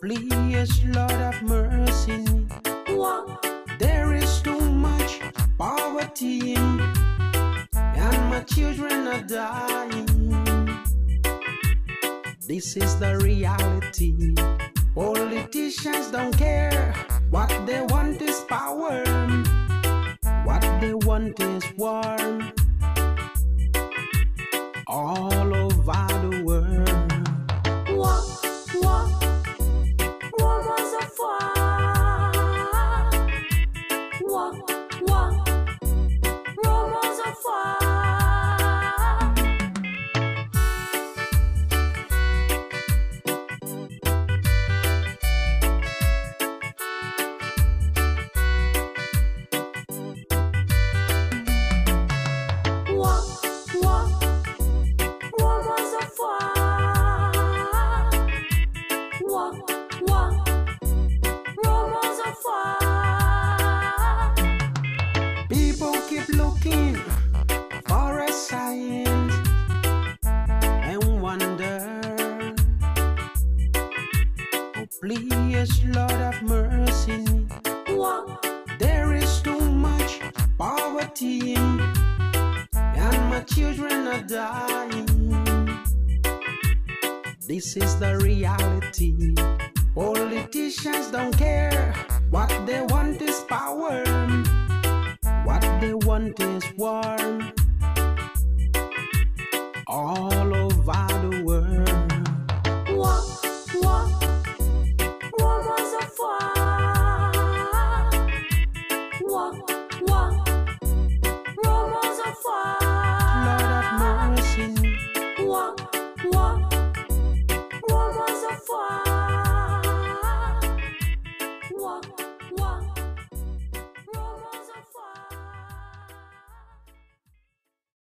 Please, Lord, have mercy. There is too much poverty, and my children are dying. This is the reality. Politicians don't care. What they want is power. What they want is war. Oh. War, war, rumors of war. Wonder. Oh, please, Lord have mercy. War, There is too much poverty, and my children are dying. This is the reality. Politicians don't care. What they want is power. What they want is war. All